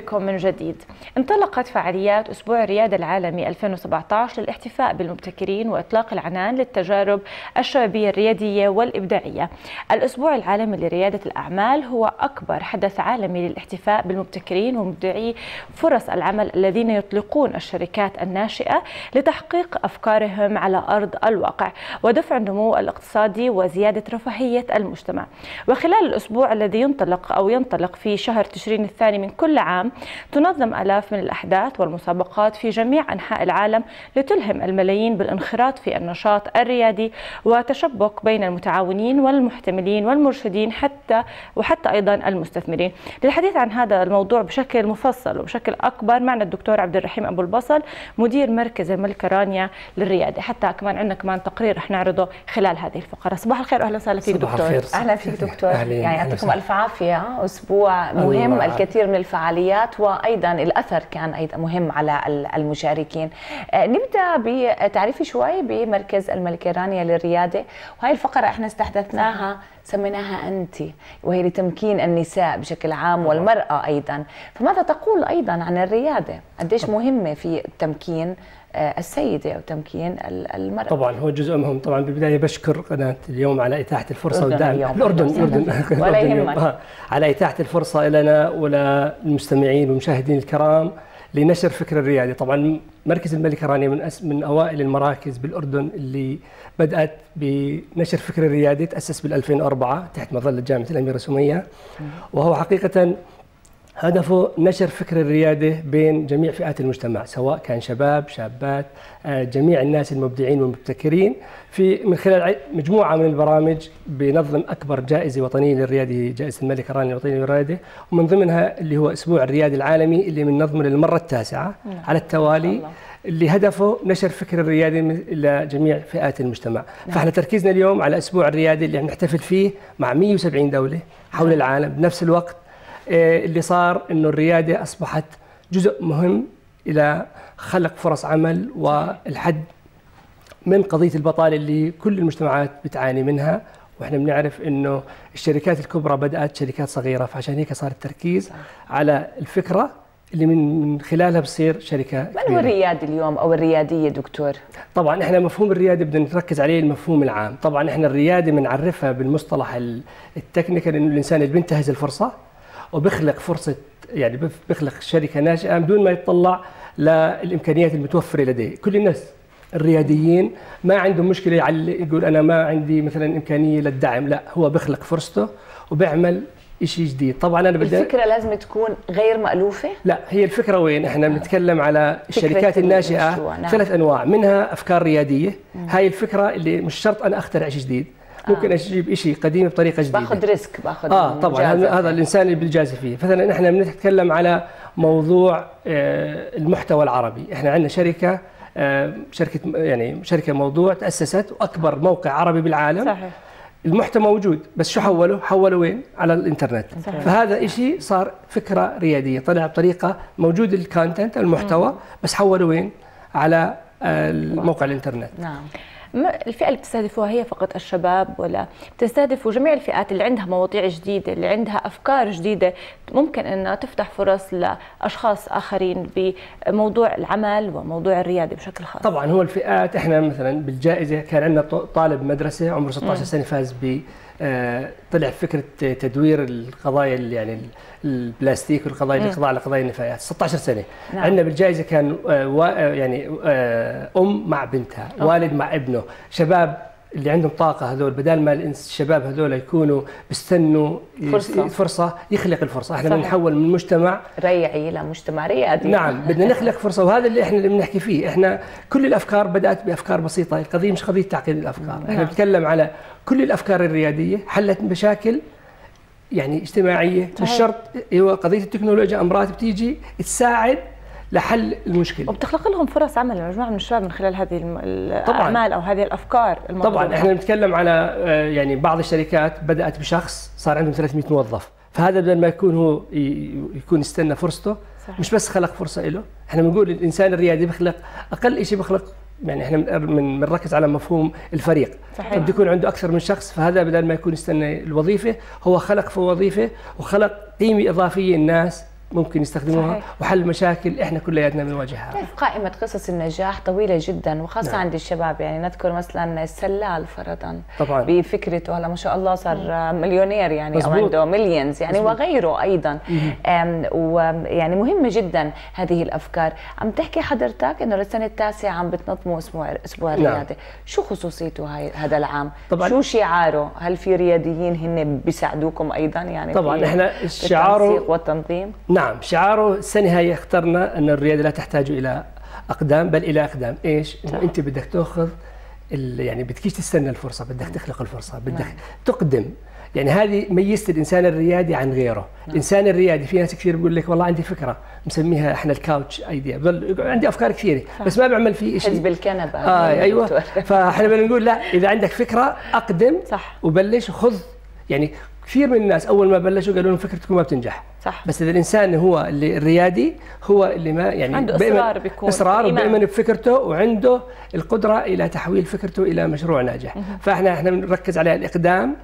بكم من جديد. انطلقت فعاليات أسبوع الريادة العالمي 2017 للاحتفاء بالمبتكرين وإطلاق العنان للتجارب الشبابية الريادية والإبداعية. الأسبوع العالمي لريادة الأعمال هو أكبر حدث عالمي للاحتفاء بالمبتكرين ومبدعي فرص العمل الذين يطلقون الشركات الناشئة لتحقيق أفكارهم على أرض الواقع ودفع النمو الاقتصادي وزيادة رفاهية المجتمع. وخلال الأسبوع الذي ينطلق أو ينطلق في شهر تشرين الثاني من كل عام تنظم آلاف من الأحداث والمسابقات في جميع أنحاء العالم لتلهم الملايين بالانخراط في النشاط الريادي وتشبك بين المتعاونين والمحتملين والمرشدين حتى وحتى أيضا المستثمرين. للحديث عن هذا الموضوع بشكل مفصل وبشكل أكبر معنا الدكتور عبد الرحيم أبو البصل مدير مركز الملكة رانيا للريادة. حتى كمان عندنا كمان تقرير رح نعرضه خلال هذه الفقرة. صباح الخير وأهلا وسهلا فيك دكتور. الخير. أهلا فيك دكتور. أهلين. يعني أهلا يعطيكم وسهلا. ألف عافية. أسبوع مهم الكثير من الفعاليات وأيضا الاثر كان أيضا مهم على ال- المشاركين. آه، نبدأ بتعريفي شوي بمركز الملكه رانيا للريادة. وهي الفقرة إحنا استحدثناها سميناها انت وهي لتمكين النساء بشكل عام والمرأة أيضا. فماذا تقول أيضا عن الريادة؟ قديش مهمة في تمكين آه، السيده وتمكين ال- المرأة طبعا هو جزء مهم طبعا بالبداية بشكر قناة اليوم على إتاحة الفرصة والدعم. الأردن الاردن. ولا. يهمك. آه، على إتاحة الفرصة لنا وللمستمعين والمشاهدين الكرام لنشر فكر الريادي طبعا مركز الملكه رانيا من أس من أوائل المراكز بالأردن اللي بدأت بنشر فكر الريادي تأسس بال 2004 تحت مظلة جامعة الأميرة سمية وهو حقيقة هدفه نشر فكر الريادة بين جميع فئات المجتمع سواء كان شباب شابات آه، جميع الناس المبدعين والمبتكرين. في من خلال مجموعة من البرامج بنظم أكبر جائزة وطنية للريادة جائزة الملكة رانيا الوطنية للريادة. ومن ضمنها اللي هو أسبوع الريادة العالمي اللي بننظمه للمرة التاسعة على التوالي الله. اللي هدفه نشر فكر الريادي من- إلى جميع فئات المجتمع. فإحنا تركيزنا اليوم على أسبوع الريادي اللي نحتفل فيه مع 170 دولة حول العالم بنفس الوقت اللي صار إنه الريادة أصبحت جزء مهم إلى خلق فرص عمل والحد من قضية البطالة اللي كل المجتمعات بتعاني منها. وإحنا بنعرف إنه الشركات الكبرى بدأت شركات صغيرة فعشان هيك صار التركيز على الفكرة اللي من خلالها بصير شركة من هو. الريادي اليوم أو الريادية دكتور؟ طبعا إحنا مفهوم الريادة بدنا نركز عليه المفهوم العام. طبعا إحنا الريادة بنعرفها بالمصطلح ال- التكنيكال إنه الإنسان اللي بينتهز الفرصة وبيخلق فرصة يعني بيخلق شركة ناشئه بدون ما يتطلع للإمكانيات المتوفرة لديه. كل الناس الرياديين ما عندهم مشكلة يقول أنا ما عندي مثلا إمكانية للدعم لا هو بيخلق فرصته وبيعمل شيء جديد. طبعا أنا بدي الفكرة لازم تكون غير مألوفة؟ لا هي الفكرة وين؟ إحنا بنتكلم على الشركات الناشئة المشروع، نعم. ثلاث أنواع منها أفكار ريادية. هاي الفكرة اللي مش شرط أنا أخترع شيء جديد. ممكن أجيب شيء قديم بطريقة جديدة. باخذ risk باخذ آه طبعا هذا. هذا الإنسان اللي بالجازف فيه. مثلا إحنا بنتكلم على موضوع آه، المحتوى العربي. إحنا عندنا شركة آه، شركة يعني شركة موضوع تأسست وأكبر موقع عربي بالعالم. صحيح. المحتوى موجود بس شو حولوا؟ حولوا وين؟ على الإنترنت. صحيح. فهذا شيء صار فكرة ريادية طلع بطريقة موجود ال content المحتوى بس حولوا وين؟ على آه، الموقع. الإنترنت. نعم. ما الفئة اللي بتستهدفوها هي فقط الشباب ولا بتستهدفوا جميع الفئات اللي عندها مواضيع جديدة اللي عندها أفكار جديدة؟ ممكن أنها تفتح فرص لأشخاص آخرين بموضوع العمل وموضوع الريادة بشكل خاص. طبعا هو الفئات إحنا مثلا بالجائزة كان عندنا طالب مدرسة عمره 16 سنة فاز ب طلع فكرة تدوير القضايا اللي يعني ال- البلاستيك والقضايا القضاء على قضايا النفايات. 16 سنة. نعم. عندنا بالجائزة كان يعني آه، أم مع بنتها والد مع ابنه شباب اللي عندهم طاقة هذول بدل ما الشباب هذول يكونوا بيستنوا فرصة. فرصة يخلق الفرصة. إحنا صحيح. بنحول من مجتمع ريعي لمجتمع ريادي نعم بدنا نخلق فرصة وهذا اللي إحنا اللي بنحكي فيه. إحنا كل الأفكار بدأت بأفكار بسيطة. القضية مش قضية تعقيد الأفكار. إحنا بنتكلم على كل الأفكار الريادية حلت مشاكل يعني اجتماعية. مش. شرط هو قضية التكنولوجيا أمراض بتيجي تساعد لحل المشكلة وبتخلق لهم فرص عمل لمجموعة من الشباب من خلال هذه الأعمال أو هذه الأفكار المطروحة. طبعا إحنا بنتكلم على آه، يعني بعض الشركات بدأت بشخص صار عندهم 300 موظف فهذا بدل ما يكون هو يكون يستنى فرصته صحيح. مش بس خلق فرصة له إحنا بنقول الإنسان الريادي بيخلق أقل شيء بيخلق يعني إحنا بن- بنركز على مفهوم الفريق صحيح. بده يكون عنده أكثر من شخص فهذا بدل ما يكون يستنى الوظيفة هو خلق في وظيفة وخلق قيمة إضافية الناس ممكن يستخدموها صحيح. وحل مشاكل إحنا كلياتنا بنواجهها كيف قائمة قصص النجاح طويلة جدا وخاصة نعم. عند الشباب يعني نذكر مثلا السلال فرضا طبعا بفكرته هلا ما شاء الله صار مليونير يعني مزبوط. أو عنده مليونز يعني مزبوط. وغيره أيضا ويعني مهمة جدا هذه الأفكار عم تحكي حضرتك إنه للسنة التاسعة عم بتنظموا أسبوع أسبوع نعم. الرياضه شو خصوصيته هاي هذا العام طبعاً. شو شعاره هل في رياضيين هن بيساعدوكم أيضا يعني طبعاً، شعاره- التنسيق والتنظيم نعم شعاره السنة هاي اخترنا أن الريادة لا تحتاج إلى أقدام بل إلى أقدام. إيش؟ إنه أنت بدك تأخذ ال- يعني بدكيش تستنى الفرصة بدك تخلق الفرصة بدك نعم. تقدم. يعني هذه ميزة الإنسان الريادي عن غيره. الإنسان الريادي في ناس كثير بيقول لك والله عندي فكرة مسميها إحنا الكاوتش ايديا بضل عندي أفكار كثيرة بس ما بعمل فيه شيء حزب الكنبة. آه أيوه. فإحنا بدنا نقول لا إذا عندك فكرة أقدم صح. وبلش وخذ يعني كثير من الناس أول ما بلشوا قالوا لهم فكرتكم ما بتنجح. صح. بس إذا الإنسان هو اللي الريادي هو اللي ما يعني عنده بيؤمن- إصرار بيكون، إصرار. وبيؤمن بفكرته وعنده القدرة إلى تحويل فكرته إلى مشروع ناجح. فاحنا إحنا بنركز على الإقدام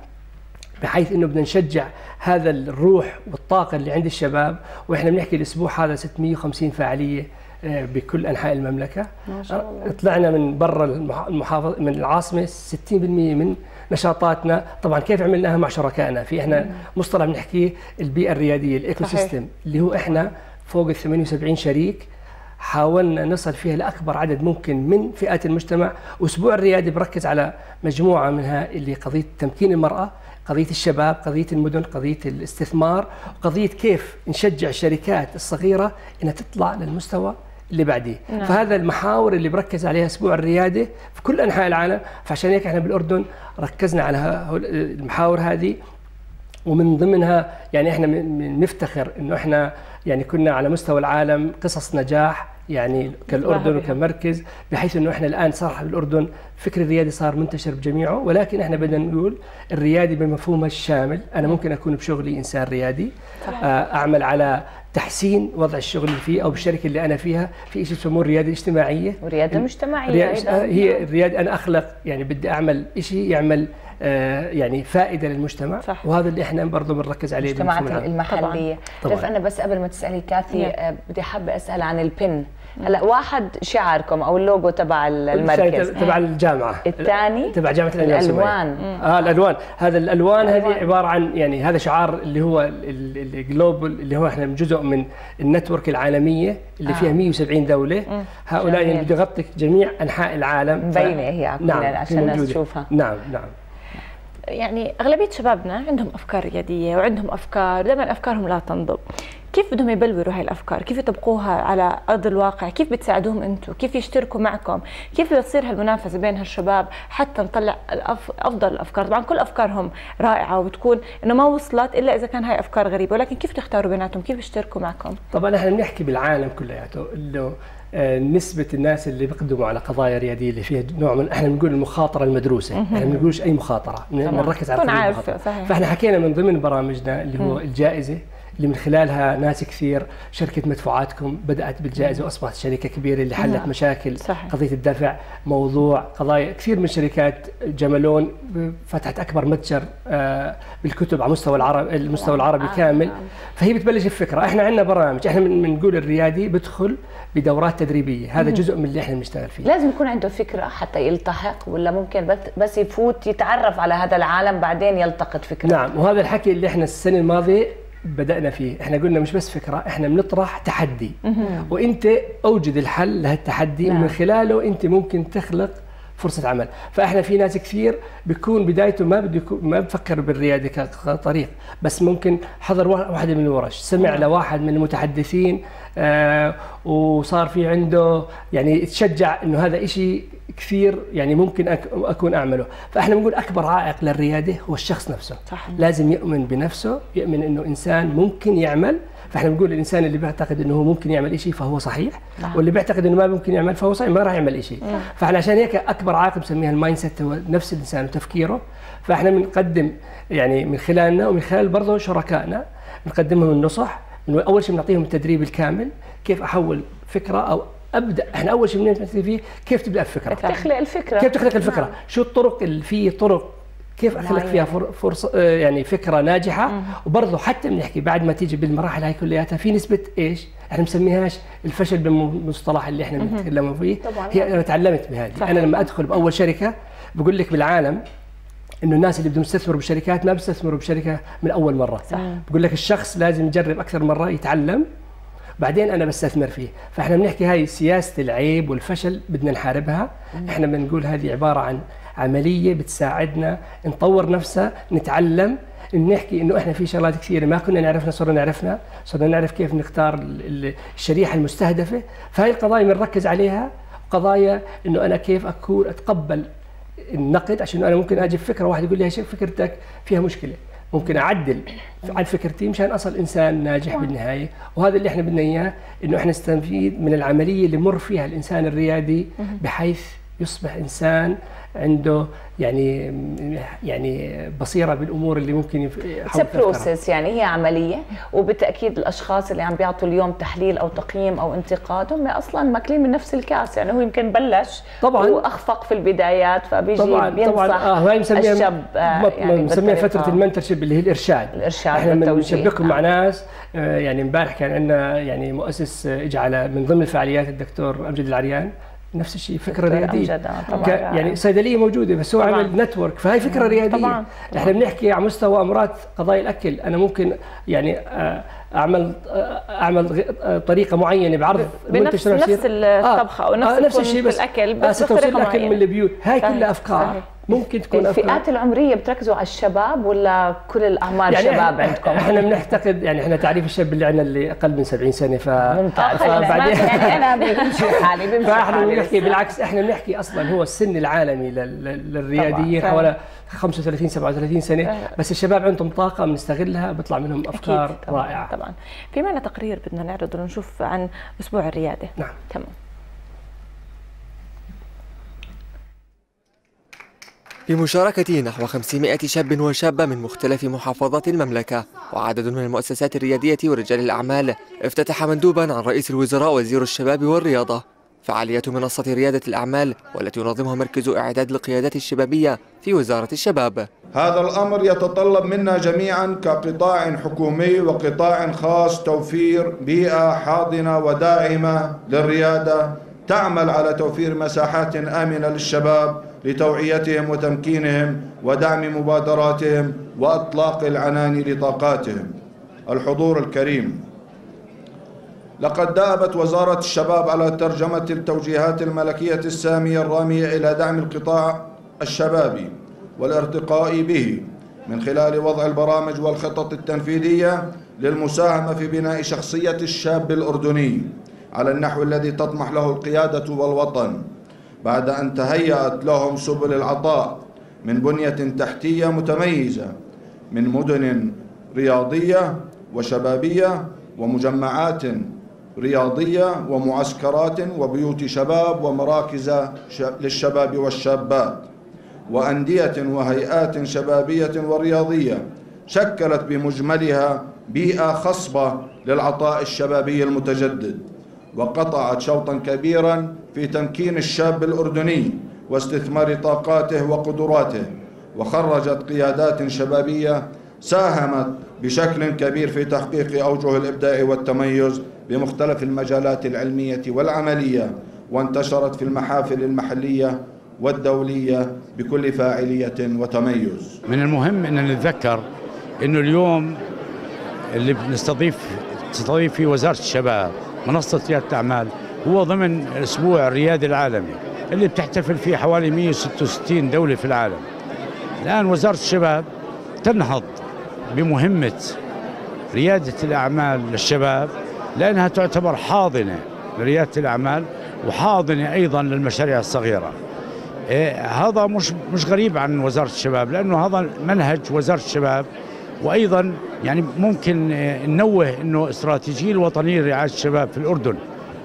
بحيث إنه بدنا نشجع هذا الروح والطاقة اللي عند الشباب. وإحنا بنحكي الأسبوع هذا 650 فعاليه آه، بكل أنحاء المملكة. ما شاء الله. طلعنا من برا المح- المحافظة من العاصمة 60% من نشاطاتنا. طبعا كيف عملناها مع شركائنا؟ في إحنا مصطلح بنحكيه البيئة الريادية ال eco. system اللي هو إحنا فوق ال 78 شريك حاولنا نصل فيها لأكبر عدد ممكن من فئات المجتمع. وأسبوع الريادي بركز على مجموعة منها اللي قضية تمكين المرأة قضية الشباب قضية المدن قضية الاستثمار قضية كيف نشجع الشركات الصغيرة إنها تطلع للمستوى اللي بعديه نعم. فهذا المحاور اللي بركز عليها أسبوع الريادة في كل أنحاء العالم فعشان هيك إحنا بالأردن ركزنا على المحاور هذه ومن ضمنها يعني إحنا من- من نفتخر إنه إحنا يعني كنا على مستوى العالم قصص نجاح يعني كالأردن. وكمركز بحيث إنه إحنا الآن صار بالأردن فكر الريادي صار منتشر بجميعه ولكن إحنا بدنا نقول الريادي بمفهومه الشامل أنا ممكن أكون بشغلي إنسان ريادي صح. آه، أعمل على تحسين وضع الشغل اللي فيه أو بالشركة اللي أنا فيها في شيء بسموه الرياده الاجتماعيه ورياده مجتمعية ريادة أيضاً. هي الريادة أنا أخلق يعني بدي أعمل شيء يعمل آه يعني فائدة للمجتمع صح. وهذا اللي إحنا برضه بنركز عليه المجتمعات. المحلية طبعاً. بس أنا بس قبل ما تسألي كاثي نعم. آه، بدي حابة أسأل عن البن هلا واحد شعاركم أو اللوجو تبع المركز. تبع الجامعة. الثاني؟ تبع جامعة الأميرة سمية. الالوان آه الألوان. هذا الألوان هذه. عبارة عن يعني هذا شعار اللي هو ال global اللي هو إحنا جزء من ال network العالمية اللي آه. فيها 170 دولة. هؤلاء جميل. يعني بده يغطي جميع أنحاء العالم. ف- مبينة هي نعم عشان الناس. تشوفها. نعم نعم. يعني أغلبية شبابنا عندهم أفكار ريادية وعندهم أفكار دائما أفكارهم لا تنضب. كيف بدهم يبلوروا هاي الأفكار؟ كيف يطبقوها على أرض الواقع؟ كيف بتساعدوهم أنتم كيف يشتركوا معكم؟ كيف بتصير هالمنافسة بين هالشباب حتى نطلع الأف... أفضل الأفكار؟ طبعا كل أفكارهم رائعة وبتكون إنه ما وصلت إلا إذا كان هاي أفكار غريبة ولكن كيف تختاروا بيناتهم؟ كيف يشتركوا معكم؟ طبعا إحنا بنحكي بالعالم كلياته إنه آه، نسبة الناس اللي بيقدموا على قضايا ريادية اللي فيها نوع من إحنا بنقول المخاطرة المدروسة، إحنا ما بنقولش أي مخاطرة،. بنركز على المخاطرة. صحيح. فإحنا حكينا من ضمن برامجنا اللي هو الجائزة اللي من خلالها ناس كثير شركة مدفوعاتكم بدأت بالجائزة وأصبحت شركة كبيرة اللي حلت نعم. مشاكل صحيح. قضية الدفع موضوع قضايا كثير من شركات جملون فتحت أكبر متجر آه، بالكتب على مستوى العرب المستوى العربي آه، كامل نعم. فهي بتبلش الفكرة إحنا عندنا برامج إحنا من- بنقول الريادي بدخل بدورات تدريبية هذا جزء من اللي إحنا بنشتغل فيه لازم يكون عنده فكرة حتى يلتحق ولا ممكن بس بس يفوت يتعرف على هذا العالم بعدين يلتقط فكرة نعم وهذا الحكي اللي إحنا السنة الماضية بدأنا فيه. إحنا قلنا مش بس فكرة إحنا بنطرح تحدي. وإنت أوجد الحل لهالتحدي نعم. ومن خلاله إنت ممكن تخلق فرصة عمل. فإحنا في ناس كثير بيكون بدايته ما بده يكون ما بفكر بالريادة كطريق بس ممكن حضر وا- واحدة من الورش. سمع نعم. لواحد من المتحدثين وصار في عنده يعني تشجع إنه هذا إشي كثير يعني ممكن أكون أعمله. فإحنا بنقول أكبر عائق للريادة هو الشخص نفسه. صح. لازم يؤمن بنفسه يؤمن إنه إنسان ممكن يعمل. فإحنا بنقول الإنسان اللي بيعتقد إنه هو ممكن يعمل شيء فهو صحيح نعم. واللي بيعتقد إنه ما ممكن يعمل فهو صحيح ما راح يعمل شيء فإحنا عشان هيك أكبر عائق بنسميها ال mindset هو نفس الإنسان وتفكيره. فإحنا بنقدم يعني من خلالنا ومن خلال برضه شركائنا بنقدم لهم النصح إنه أول شيء بنعطيهم التدريب الكامل كيف أحول فكرة أو أبدأ. إحنا أول شيء بنبدا فيه كيف تبدأ الفكرة. تخلق الفكرة. كيف تخلق الفكرة. نعم. شو الطرق اللي في طرق كيف أخلق فيها فرصه آه، يعني فكرة ناجحة. وبرضه حتى بنحكي بعد ما تيجي بالمراحل هاي كلياتها في نسبة إيش؟ إحنا بنسميهاش الفشل بالمصطلح اللي إحنا بنتكلم فيه. طبعا. هي أنا تعلمت بهذه. أنا لما أدخل بأول شركة بقول لك بالعالم إنه الناس اللي بدهم يستثمروا بشركات ما بيستثمروا بشركة من أول مرة. صح. بقول لك الشخص لازم يجرب أكثر مرة يتعلم بعدين أنا بستثمر فيه. فإحنا بنحكي هاي سياسة العيب والفشل بدنا نحاربها. إحنا بنقول هذه عبارة عن عملية بتساعدنا نطور نفسها نتعلم. نحكي إنه إحنا في شغلات كثيرة ما كنا نعرفنا صرنا نعرفنا. صرنا نعرف كيف نختار الشريحة المستهدفة. فهي القضايا بنركز عليها. قضايا إنه أنا كيف أكون أتقبل النقد عشان أنا ممكن أجي فكرة واحد يقول لي شوف فكرتك فيها مشكلة. ممكن أعدل على فكرتي مشان أصل إنسان ناجح بالنهاية. وهذا اللي إحنا بدنا إياه إنه إحنا نستفيد من العملية اللي مر فيها الإنسان الريادي بحيث يصبح إنسان عنده يعني يعني بصيرة بالأمور اللي ممكن process يعني هي عملية وبالتأكيد الأشخاص اللي عم بيعطوا اليوم تحليل أو تقييم أو انتقاد هم أصلا ماكلين من نفس الكأس يعني هو يمكن بلش طبعا. وأخفق في البدايات فبيجي طبعا بينصح طبعا آه هاي مسميها الشاب آه يعني مسميها فترة ال mentorship اللي هي الإرشاد. الإرشاد إحنا بنشبكهم آه. مع ناس آه يعني امبارح كان عندنا يعني مؤسس اجى على من ضمن الفعاليات الدكتور امجد العريان. نفس الشيء فكرة ريادية. آه، طبعا. يعني صيدلية موجودة بس هو. عمل نتورك فهي فكرة ريادية. طبعا. إحنا بنحكي على مستوى أمراض قضايا الأكل. أنا ممكن يعني آه، أعمل آه، أعمل طريقة معينة بعرض بنفس نفس الطبخة أو نفس, آه نفس الشيء بس الأكل بس آه بطريقة الأكل من البيوت. هاي كلها أفكار. صحيح. ممكن تكون الفئات العمرية بتركزوا على الشباب ولا كل الأعمار يعني شباب عندكم؟ إحنا بنعتقد يعني إحنا تعريف الشاب اللي عندنا اللي أقل من 70 سنة ف ممتاز. فبعدين يعني أنا بمشي حالي بمشي فإحنا بنحكي بالعكس إحنا بنحكي أصلا هو السن العالمي للرياديين حوالي 35 37 سنة. بس الشباب عندهم طاقة بنستغلها بيطلع منهم أفكار أكيد. طبعًا. رائعة. طبعا. في معنا تقرير بدنا نعرضه ونشوف عن أسبوع الريادة. نعم. تمام. بمشاركة نحو 500 شاب وشابة من مختلف محافظات المملكة وعدد من المؤسسات الريادية ورجال الأعمال. افتتح مندوبا عن رئيس الوزراء وزير الشباب والرياضة. فعالية منصة ريادة الأعمال والتي ينظمها مركز إعداد القيادات الشبابية في وزارة الشباب. هذا الأمر يتطلب منا جميعا كقطاع حكومي وقطاع خاص توفير بيئة حاضنة وداعمة للريادة تعمل على توفير مساحات آمنة للشباب لتوعيتهم وتمكينهم ودعم مبادراتهم وإطلاق العنان لطاقاتهم. الحضور الكريم. لقد دابت وزارة الشباب على ترجمة التوجيهات الملكية السامية الرامية إلى دعم القطاع الشبابي والارتقاء به من خلال وضع البرامج والخطط التنفيذية للمساهمة في بناء شخصية الشاب الأردني على النحو الذي تطمح له القيادة والوطن. بعد أن تهيأت لهم سبل العطاء من بنية تحتية متميزة من مدن رياضية وشبابية ومجمعات رياضية ومعسكرات وبيوت شباب ومراكز للشباب والشابات وأندية وهيئات شبابية ورياضية شكلت بمجملها بيئة خصبة للعطاء الشبابي المتجدد. وقطعت شوطا كبيرا في تمكين الشاب الأردني واستثمار طاقاته وقدراته وخرجت قيادات شبابية ساهمت بشكل كبير في تحقيق أوجه الإبداع والتميز بمختلف المجالات العلمية والعملية وانتشرت في المحافل المحلية والدولية بكل فاعلية وتميز. من المهم أن نتذكر أنه اليوم اللي بنستضيف تستضيف فيه وزارة الشباب منصة ريادة الأعمال هو ضمن الأسبوع الريادي العالمي اللي بتحتفل فيه حوالي 166 دولة في العالم. الآن وزارة الشباب تنهض بمهمة ريادة الأعمال للشباب لأنها تعتبر حاضنة لريادة الأعمال وحاضنة أيضا للمشاريع الصغيرة. إيه هذا مش مش غريب عن وزارة الشباب لأنه هذا منهج وزارة الشباب وأيضا يعني ممكن إيه، ننوه أنه استراتيجية الوطنية لرعاية الشباب في الأردن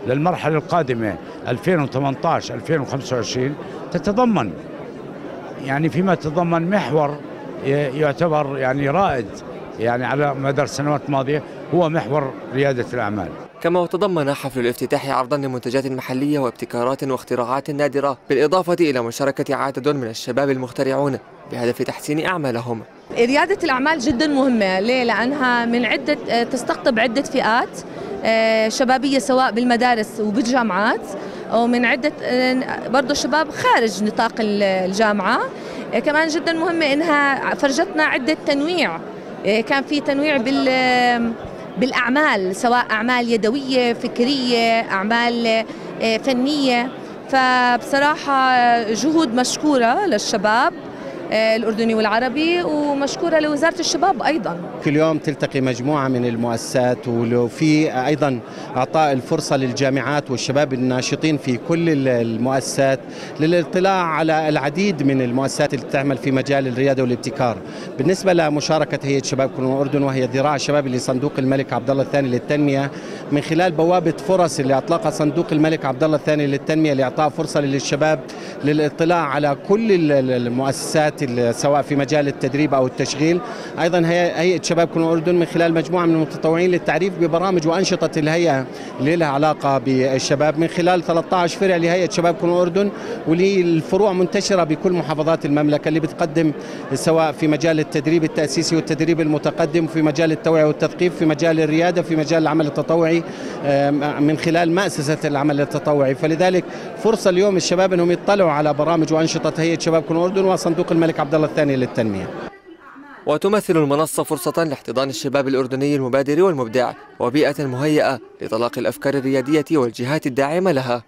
للمرحلة القادمة 2018 2025 تتضمن. يعني فيما تتضمن محور يعتبر يعني رائد يعني على مدار السنوات الماضية. هو محور ريادة الأعمال. كما وتضمن حفل الافتتاح عرضا لمنتجات محلية وابتكارات واختراعات نادرة بالإضافة إلى مشاركة عدد من الشباب المخترعون بهدف تحسين أعمالهم. ريادة الأعمال جدا مهمة. ليه؟ لأنها من عدة تستقطب عدة فئات آه، شبابية سواء بالمدارس وبالجامعات ومن عدة آه، برضه شباب خارج نطاق الجامعة. آه، كمان جدا مهمة إنها فرجتنا عدة تنويع. كان في تنويع بال بالأعمال سواء أعمال يدوية فكرية أعمال فنية. فبصراحة جهود مشكورة للشباب. آه، الأردني والعربي ومشكورة لوزارة الشباب أيضا. كل يوم تلتقي مجموعة من المؤسسات وفي أيضا إعطاء الفرصة للجامعات والشباب الناشطين في كل المؤسسات للاطلاع على العديد من المؤسسات اللي تعمل في مجال الريادة والابتكار. بالنسبة لمشاركة هيئة شباب كل الأردن وهي ذراع الشباب لصندوق الملك عبد الله الثاني للتنمية من خلال بوابة فرص اللي أطلقها صندوق الملك عبد الله الثاني للتنمية لإعطاء فرصة للشباب للاطلاع على كل المؤسسات سواء في مجال التدريب أو التشغيل. أيضا هيئة شباب كون الاردن من خلال مجموعة من المتطوعين للتعريف ببرامج وأنشطة الهيئة اللي لها علاقة بالشباب. من خلال 13 فرع لهيئة شباب كون الاردن وللفروع منتشرة بكل محافظات المملكة اللي بتقدم سواء في مجال التدريب التأسيسي والتدريب المتقدم في مجال التوعية والتثقيف في مجال الريادة في مجال العمل التطوعي من خلال مؤسسه العمل التطوعي. فلذلك فرصة اليوم الشباب إنهم يطلعوا على برامج وأنشطة هيئة شباب كون الاردن وصندوق الملك عبد الله الثاني للتنمية. وتمثل المنصة فرصة لاحتضان الشباب الأردني المبادر والمبدع وبيئة مهيئة لطلاق الأفكار الريادية والجهات الداعمة لها.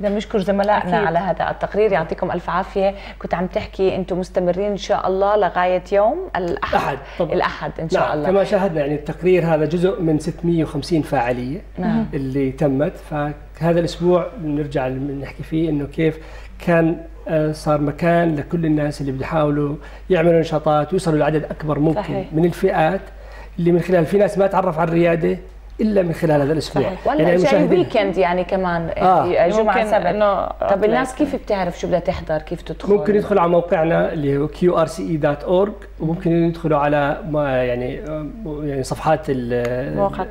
بدنا نشكر زملائنا على هذا التقرير. يعطيكم ألف عافية. كنت عم تحكي أنتم مستمرين إن شاء الله لغاية يوم الأحد. أحد طبعا. الأحد إن شاء نعم. الله. كما شاهدنا يعني التقرير هذا جزء من 650 فاعلية نعم. اللي تمت. فهذا الأسبوع نرجع نحكي فيه إنه كيف كان آه، صار مكان لكل الناس اللي بيحاولوا يعملوا نشاطات ويوصلوا لعدد أكبر ممكن صحيح. من الفئات اللي من خلال في ناس ما تعرف على الريادة إلا من خلال هذا الأسبوع. صحيح. ولا يعني ويكند يعني كمان آه. جمعة سبت. طب الناس كيف بتعرف شو بدها تحضر؟ كيف تدخل؟ ممكن يدخلوا على موقعنا اللي هو qrce.org وممكن يدخلوا على ما يعني يعني صفحات مواقع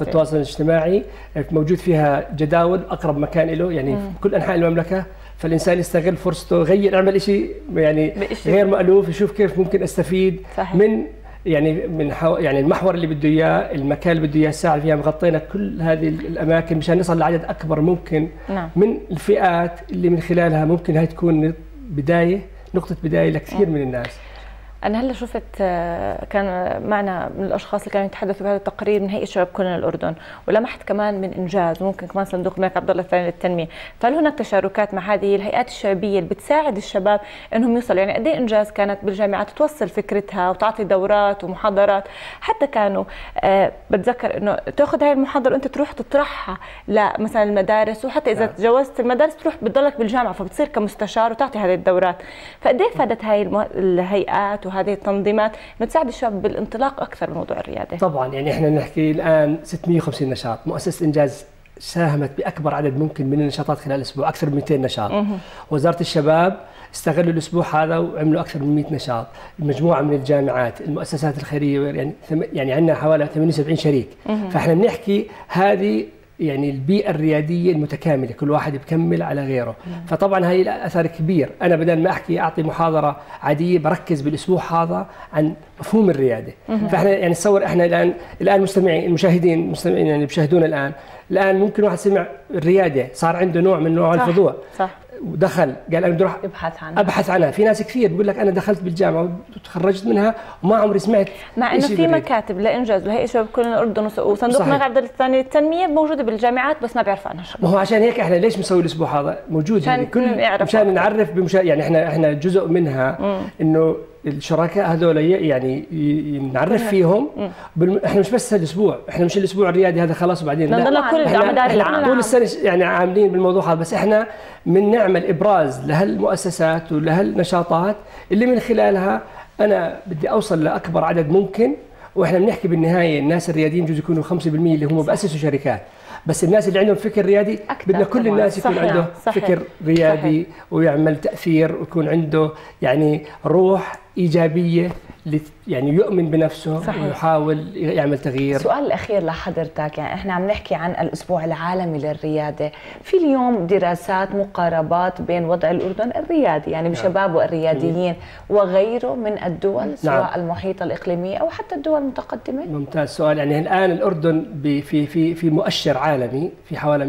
التواصل الاجتماعي. موجود فيها جداول أقرب مكان له يعني في كل أنحاء المملكة. فالإنسان يستغل فرصته يغير يعمل شيء يعني غير مألوف يشوف كيف ممكن أستفيد صحيح. من يعني من حو... يعني المحور اللي بده إياه المكان اللي بده إياه الساعة اللي فيها مغطينا كل هذه الأماكن مشان نصل لعدد أكبر ممكن نعم. من الفئات اللي من خلالها ممكن هاي تكون بداية نقطة بداية لكثير من الناس أنا هلا شفت آه، كان معنا من الأشخاص اللي كانوا يتحدثوا بهذا التقرير من هيئة شباب كلنا الأردن ولمحت كمان من إنجاز وممكن كمان صندوق الملك عبد الله الثاني للتنمية. فهل هناك تشاركات مع هذه الهيئات الشعبية اللي بتساعد الشباب أنهم يوصلوا؟ يعني قد إيه إنجاز كانت بالجامعات توصل فكرتها وتعطي دورات ومحاضرات؟ حتى كانوا آه بتذكر أنه تأخذ هاي المحاضرة وأنت تروح تطرحها لمثلا المدارس وحتى إذا نعم. تجاوزت المدارس تروح بتضلك بالجامعة فبتصير كمستشار وتعطي هذه الدورات. فقد إيه فادت هاي الهيئات وهذه التنظيمات انه تساعد الشباب بالانطلاق أكثر بموضوع الريادة. طبعا يعني إحنا نحكي الآن 650 نشاط. مؤسسة إنجاز ساهمت بأكبر عدد ممكن من النشاطات خلال الأسبوع أكثر من 200 نشاط. مه. وزارة الشباب استغلوا الأسبوع هذا وعملوا أكثر من 100 نشاط. مجموعة من الجامعات المؤسسات الخيرية يعني يعني عندنا حوالي 78 شريك. مه. فإحنا بنحكي هذه يعني البيئة الريادية المتكاملة كل واحد بكمل على غيره مم. فطبعا هي أثر كبير أنا بدل ما أحكي أعطي محاضرة عادية بركز بالأسبوع هذا عن مفهوم الريادة مم. فإحنا يعني تصور إحنا الآن الآن مستمعين المشاهدين المستمعين يعني بيشاهدونا الآن الآن ممكن واحد سمع الريادة صار عنده نوع من نوع صح. الفضول صح ودخل قال أنا بدي أروح ابحث عنها أبحث عنها في ناس كثير بقول لك أنا دخلت بالجامعة وتخرجت منها وما عمري سمعت مع إنه في مكاتب لإنجاز لهيئه شباب كل الأردن وصندوق الملك عبد الثاني للتنمية موجودة بالجامعات بس ما بيعرفوا عنها ما هو عشان هيك إحنا ليش مسوي الأسبوع هذا؟ موجود يعني كل مشان نعرف بمشا... يعني إحنا إحنا جزء منها إنه الشركاء هذول يعني نعرف فيهم. بال... إحنا مش بس الأسبوع إحنا مش الأسبوع الريادي هذا خلاص وبعدين لا. كل إحنا, إحنا طول السنة يعني عاملين بالموضوع هذا بس إحنا من نعمل إبراز لهالمؤسسات ولهالنشاطات اللي من خلالها أنا بدي أوصل لأكبر عدد ممكن وإحنا بنحكي بالنهاية الناس الرياديين يجوز يكونوا 5% اللي هم بأسسوا شركات. بس الناس اللي عندهم فكر ريادي بدنا كل الناس يكون عنده صحيح. فكر ريادي صحيح. ويعمل تأثير ويكون عنده يعني روح إيجابية يعني يؤمن بنفسه صحيح. ويحاول يعمل تغيير. السؤال الأخير لحضرتك يعني إحنا عم نحكي عن الأسبوع العالمي للريادة. في اليوم دراسات مقاربات بين وضع الأردن الريادي يعني بشبابه الرياديين وغيره من الدول سواء المحيطه الإقليمية أو حتى الدول المتقدمة. ممتاز سؤال. يعني الآن الأردن في في في مؤشر عالمي في حوالي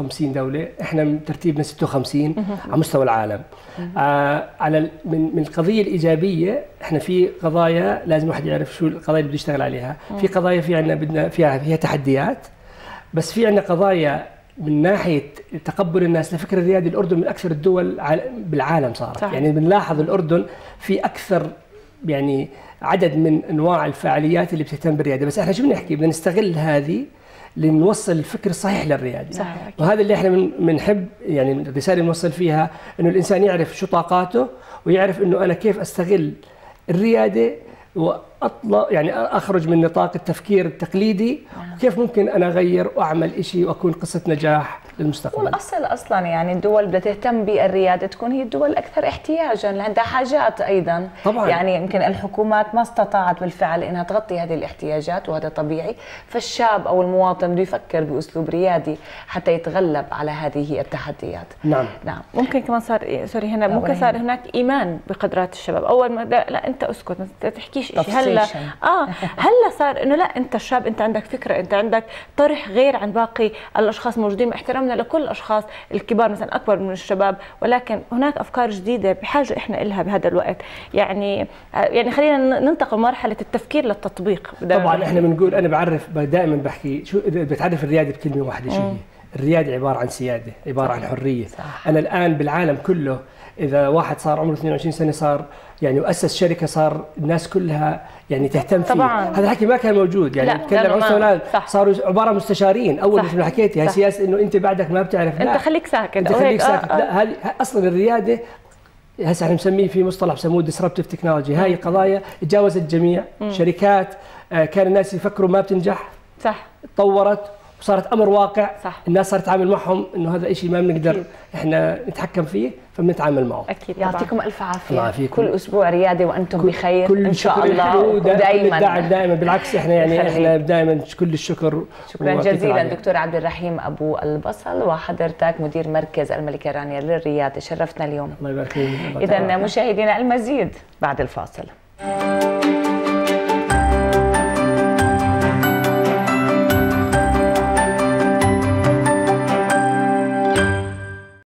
150 دولة إحنا ترتيبنا 56 على مستوى العالم. آه على من من القضية الإيجابية إحنا في قضايا لازم الواحد يعرف شو القضايا اللي بده يشتغل عليها. في قضايا في عندنا بدنا فيها فيها تحديات بس في عندنا قضايا من ناحية تقبل الناس. لفكر الريادي الأردن من أكثر الدول عال- بالعالم صارت. صحيح. يعني بنلاحظ الأردن في أكثر يعني عدد من أنواع الفعاليات اللي بتهتم بالريادة. بس إحنا شو بنحكي بدنا نستغل هذه لنوصل الفكر الصحيح للريادي صحيح. وهذا اللي إحنا بنحب يعني الرسالة اللي نوصل فيها إنه الإنسان يعرف شو طاقاته ويعرف إنه أنا كيف أستغل الريادة واطلع يعني أخرج من نطاق التفكير التقليدي وكيف ممكن أنا أغير وأعمل شيء وأكون قصة نجاح للمستقبل؟ والأصل أصلا يعني الدول بدها تهتم بالريادة تكون هي الدول الاكثر احتياجا اللي عندها حاجات أيضا. طبعاً. يعني يمكن الحكومات ما استطاعت بالفعل إنها تغطي هذه الاحتياجات وهذا طبيعي. فالشاب أو المواطن بده يفكر بأسلوب ريادي حتى يتغلب على هذه التحديات. نعم. نعم. ممكن كمان صار سوري هنا ممكن صار. هناك إيمان بقدرات الشباب. أول ما لا, لا أنت أسكت ما تحكيش شيء هلا. آه هلا صار إنه لا أنت الشاب أنت عندك فكرة أنت عندك طرح غير عن باقي الأشخاص موجودين مع احترامنا لكل الأشخاص الكبار مثلا أكبر من الشباب ولكن هناك أفكار جديدة بحاجة إحنا لها بهذا الوقت. يعني يعني خلينا ننتقل مرحلة التفكير للتطبيق. طبعا إحنا بنقول أنا بعرف دائما بحكي شو بتعرف الريادة بكلمة واحدة شو هي؟ الريادة عبارة عن سيادة عبارة عن حرية. صح. أنا الآن بالعالم كله إذا واحد صار عمره 22 سنة صار يعني واسس شركة صار الناس كلها يعني تهتم فيه. طبعاً. هذا الحكي ما كان موجود. يعني نتكلم عن صح. صاروا عبارة عن مستشارين. أول. مثل ما حكيتي. صح. سياسة إنه أنت بعدك ما بتعرف. لا. انت خليك ساكت. أنت خليك هيك، آه، ساكت. آه. لا هذه أصلا الريادة هسه إحنا بنسميه في مصطلح بسموه ديسربتيف تكنولوجي هاي قضايا تجاوزت الجميع شركات. آه، كان الناس يفكروا ما بتنجح. صح. تطورت. وصارت أمر واقع صح. الناس صارت تتعامل معهم إنه هذا شيء ما بنقدر. إحنا نتحكم فيه فبنتعامل معه أكيد طبعاً. يعطيكم ألف عافية الله يعافيكم. كل أسبوع ريادي وأنتم بخير كل إن شاء الله له ودا- كل الدعم ودائما دائما بالعكس إحنا يعني. إحنا دائما كل الشكر شكرا جزيلا. دكتور عبد الرحيم أبو البصل وحضرتك مدير مركز الملكة رانيا للريادة شرفتنا اليوم الله يبارك فيك اذا. مشاهدينا المزيد بعد الفاصل